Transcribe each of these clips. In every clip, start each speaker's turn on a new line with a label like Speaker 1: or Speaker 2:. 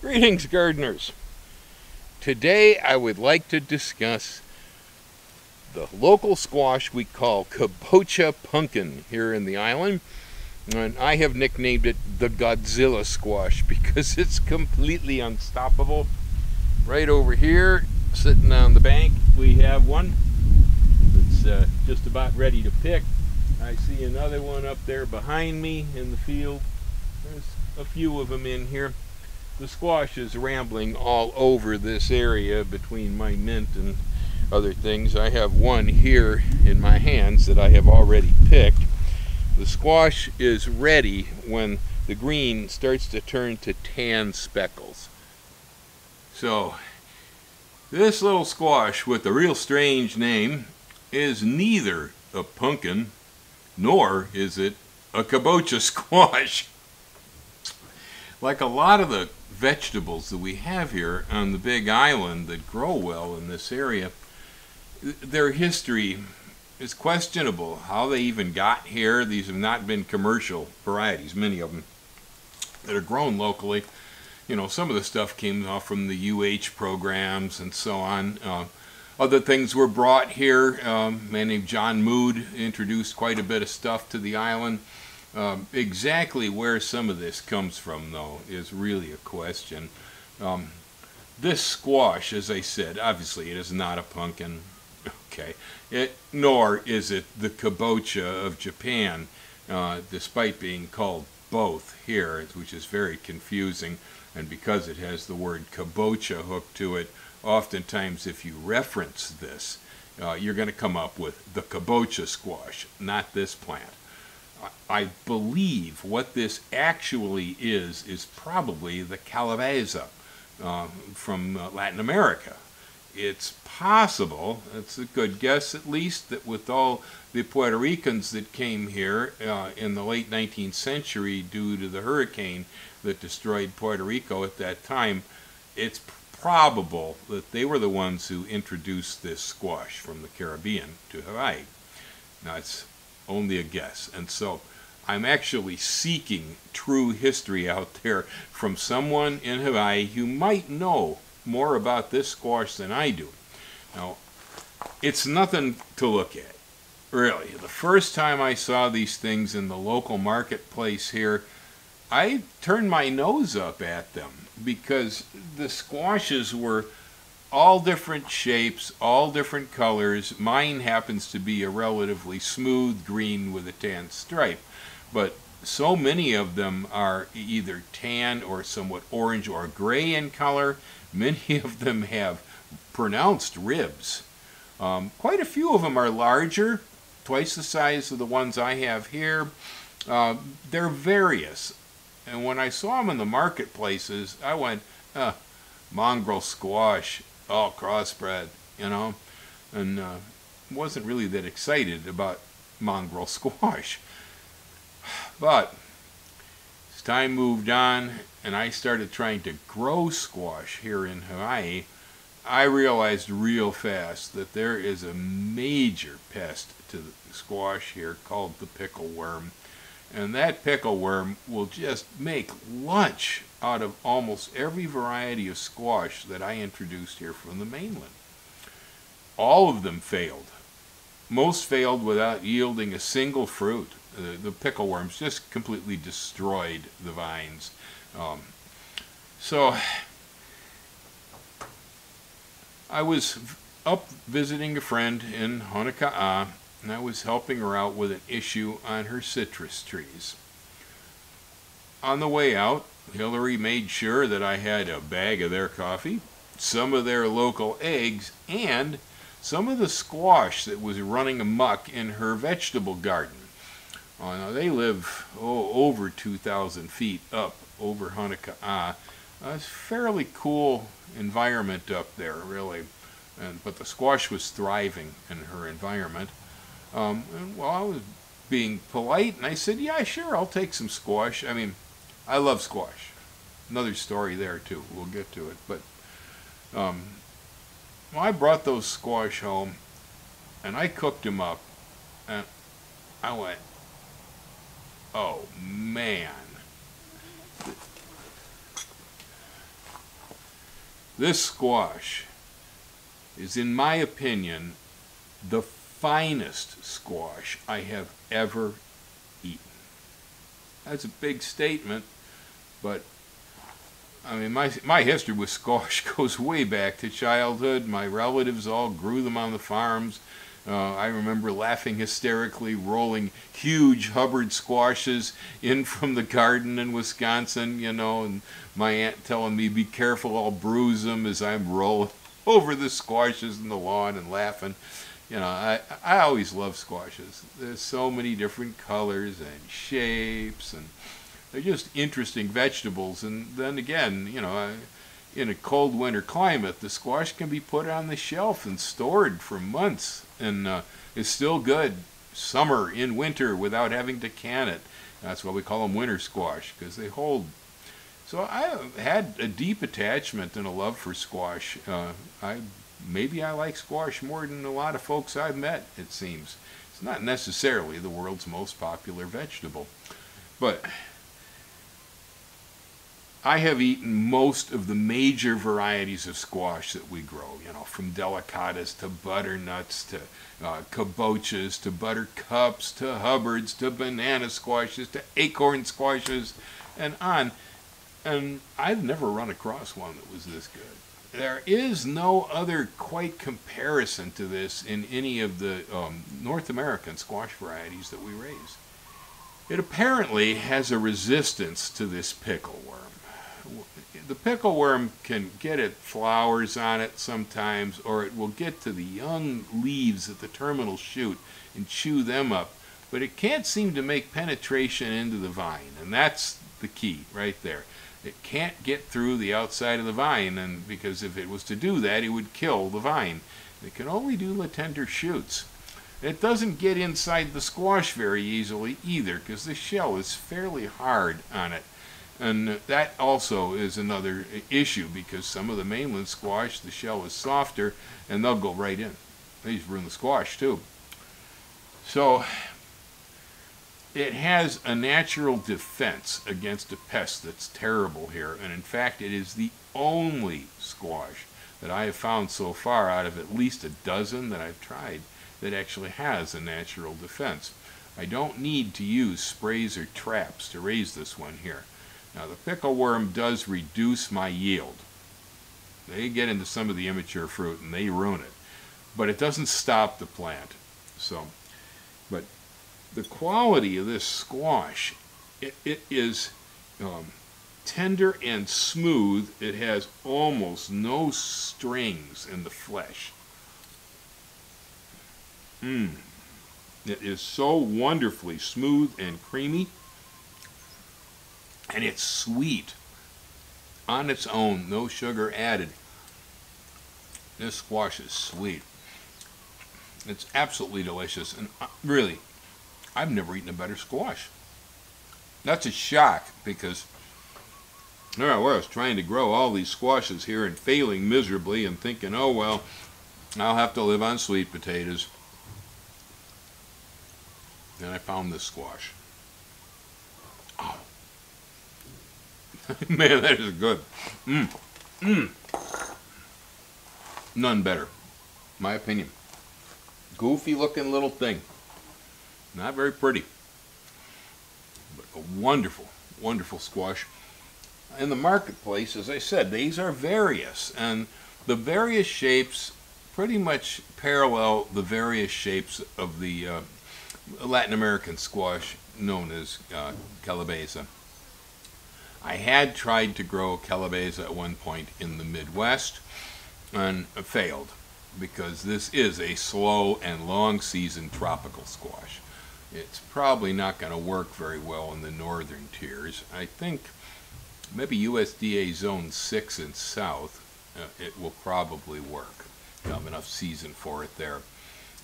Speaker 1: Greetings, gardeners. Today I would like to discuss the local squash we call kabocha pumpkin here in the island. And I have nicknamed it the Godzilla squash because it's completely unstoppable. Right over here, sitting on the bank, we have one that's uh, just about ready to pick. I see another one up there behind me in the field. There's a few of them in here the squash is rambling all over this area between my mint and other things. I have one here in my hands that I have already picked. The squash is ready when the green starts to turn to tan speckles. So, this little squash with the real strange name is neither a pumpkin nor is it a kabocha squash. Like a lot of the vegetables that we have here on the big island that grow well in this area, their history is questionable. How they even got here, these have not been commercial varieties, many of them that are grown locally. You know, some of the stuff came off from the UH programs and so on. Uh, other things were brought here. Um, a man named John Mood introduced quite a bit of stuff to the island. Um, exactly where some of this comes from, though, is really a question. Um, this squash, as I said, obviously it is not a pumpkin, okay, it, nor is it the kabocha of Japan, uh, despite being called both here, which is very confusing. And because it has the word kabocha hooked to it, oftentimes if you reference this, uh, you're going to come up with the kabocha squash, not this plant. I believe what this actually is is probably the calabaza uh, from uh, Latin America. It's possible, it's a good guess at least, that with all the Puerto Ricans that came here uh, in the late 19th century due to the hurricane that destroyed Puerto Rico at that time, it's probable that they were the ones who introduced this squash from the Caribbean to Hawaii. Now, it's only a guess. And so I'm actually seeking true history out there from someone in Hawaii who might know more about this squash than I do. Now, it's nothing to look at, really. The first time I saw these things in the local marketplace here, I turned my nose up at them because the squashes were all different shapes, all different colors. Mine happens to be a relatively smooth green with a tan stripe, but so many of them are either tan or somewhat orange or gray in color. Many of them have pronounced ribs. Um, quite a few of them are larger, twice the size of the ones I have here. Uh, they're various. And when I saw them in the marketplaces, I went, uh, mongrel squash all crossbred, you know, and uh, wasn't really that excited about mongrel squash. But as time moved on and I started trying to grow squash here in Hawaii, I realized real fast that there is a major pest to the squash here called the pickle worm. And that pickle worm will just make lunch out of almost every variety of squash that I introduced here from the mainland. All of them failed. Most failed without yielding a single fruit. Uh, the pickle worms just completely destroyed the vines. Um, so I was up visiting a friend in Honoka'a and I was helping her out with an issue on her citrus trees. On the way out, Hillary made sure that I had a bag of their coffee, some of their local eggs, and some of the squash that was running amuck in her vegetable garden. Oh, now they live oh, over 2,000 feet up over Honoka'a. Uh, it's a fairly cool environment up there, really. And, but the squash was thriving in her environment. Um, and, well, I was being polite, and I said, yeah, sure, I'll take some squash. I mean, I love squash. Another story there, too. We'll get to it. But um, I brought those squash home, and I cooked them up, and I went, oh, man. This squash is, in my opinion, the finest squash I have ever eaten. That's a big statement, but I mean, my my history with squash goes way back to childhood. My relatives all grew them on the farms. Uh, I remember laughing hysterically, rolling huge Hubbard squashes in from the garden in Wisconsin, you know, and my aunt telling me, "Be careful, I'll bruise them," as I'm rolling over the squashes in the lawn and laughing. You know, I I always love squashes. There's so many different colors and shapes and they're just interesting vegetables. And then again, you know, in a cold winter climate, the squash can be put on the shelf and stored for months and uh, is still good summer in winter without having to can it. That's why we call them winter squash because they hold. So I had a deep attachment and a love for squash. Uh, I maybe I like squash more than a lot of folks I've met. It seems it's not necessarily the world's most popular vegetable, but I have eaten most of the major varieties of squash that we grow, you know, from delicatas to butternuts to uh, to buttercups to hubbards to banana squashes to acorn squashes and on. And I've never run across one that was this good. There is no other quite comparison to this in any of the um, North American squash varieties that we raise. It apparently has a resistance to this pickle worm the pickle worm can get it flowers on it sometimes, or it will get to the young leaves at the terminal shoot and chew them up. But it can't seem to make penetration into the vine, and that's the key right there. It can't get through the outside of the vine, and because if it was to do that, it would kill the vine. It can only do the tender shoots. It doesn't get inside the squash very easily either, because the shell is fairly hard on it. And that also is another issue because some of the mainland squash, the shell is softer and they'll go right in. They just ruin the squash too. So it has a natural defense against a pest that's terrible here. And in fact, it is the only squash that I have found so far out of at least a dozen that I've tried that actually has a natural defense. I don't need to use sprays or traps to raise this one here. Now the pickle worm does reduce my yield. They get into some of the immature fruit and they ruin it. But it doesn't stop the plant. So, but the quality of this squash, it, it is um, tender and smooth. It has almost no strings in the flesh. Mmm. It is so wonderfully smooth and creamy and it's sweet on its own, no sugar added. This squash is sweet. It's absolutely delicious, and uh, really, I've never eaten a better squash. That's a shock because there I was trying to grow all these squashes here and failing miserably and thinking, oh well, I'll have to live on sweet potatoes. And I found this squash. Oh. Man, that is good. Mmm. Mmm. None better. My opinion. Goofy looking little thing. Not very pretty. But a wonderful, wonderful squash. In the marketplace, as I said, these are various. And the various shapes pretty much parallel the various shapes of the uh, Latin American squash known as uh, calabaza. I had tried to grow calabaza at one point in the Midwest and failed because this is a slow and long season tropical squash. It's probably not going to work very well in the northern tiers. I think maybe USDA zone 6 and south uh, it will probably work. Have enough season for it there.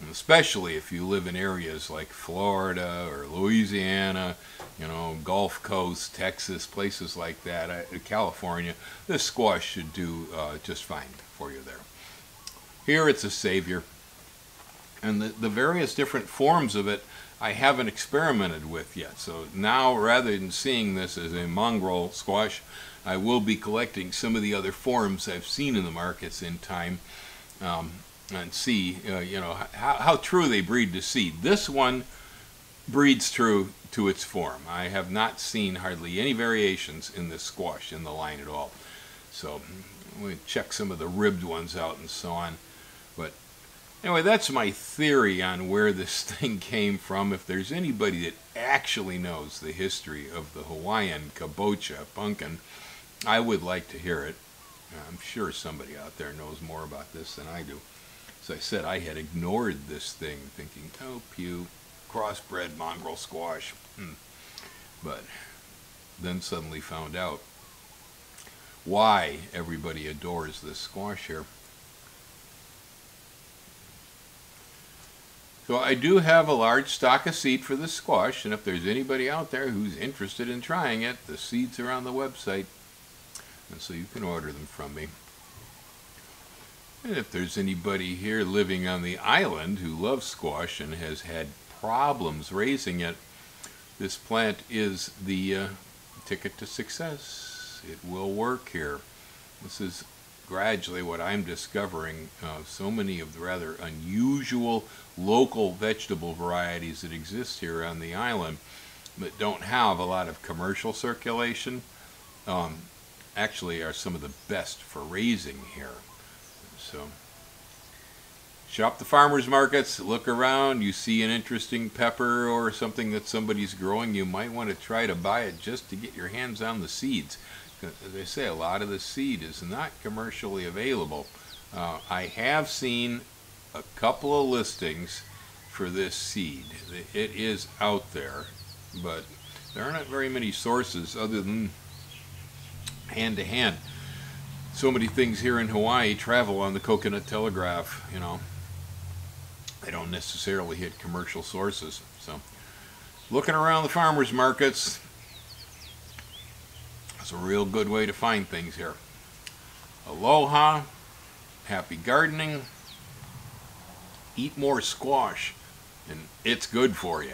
Speaker 1: And especially if you live in areas like Florida or Louisiana, you know, Gulf Coast, Texas, places like that, uh, California, this squash should do uh, just fine for you there. Here it's a savior. And the, the various different forms of it I haven't experimented with yet. So now rather than seeing this as a mongrel squash, I will be collecting some of the other forms I've seen in the markets in time um, and see, uh, you know, how, how true they breed to seed. This one breeds true to its form. I have not seen hardly any variations in this squash in the line at all. So we check some of the ribbed ones out and so on. But anyway, that's my theory on where this thing came from. If there's anybody that actually knows the history of the Hawaiian kabocha pumpkin, I would like to hear it. I'm sure somebody out there knows more about this than I do. As I said, I had ignored this thing thinking, oh, pew, crossbred mongrel squash. Hmm. But then suddenly found out why everybody adores this squash here. So I do have a large stock of seed for this squash, and if there's anybody out there who's interested in trying it, the seeds are on the website, and so you can order them from me. And if there's anybody here living on the island who loves squash and has had problems raising it, this plant is the uh, ticket to success. It will work here. This is gradually what I'm discovering. Uh, so many of the rather unusual local vegetable varieties that exist here on the island but don't have a lot of commercial circulation um, actually are some of the best for raising here. So shop the farmers markets, look around, you see an interesting pepper or something that somebody's growing, you might want to try to buy it just to get your hands on the seeds. As I say, a lot of the seed is not commercially available. Uh, I have seen a couple of listings for this seed. It is out there, but there are not very many sources other than hand to hand. So many things here in Hawaii travel on the coconut telegraph, you know. They don't necessarily hit commercial sources. So, looking around the farmers markets, it's a real good way to find things here. Aloha, happy gardening, eat more squash, and it's good for you.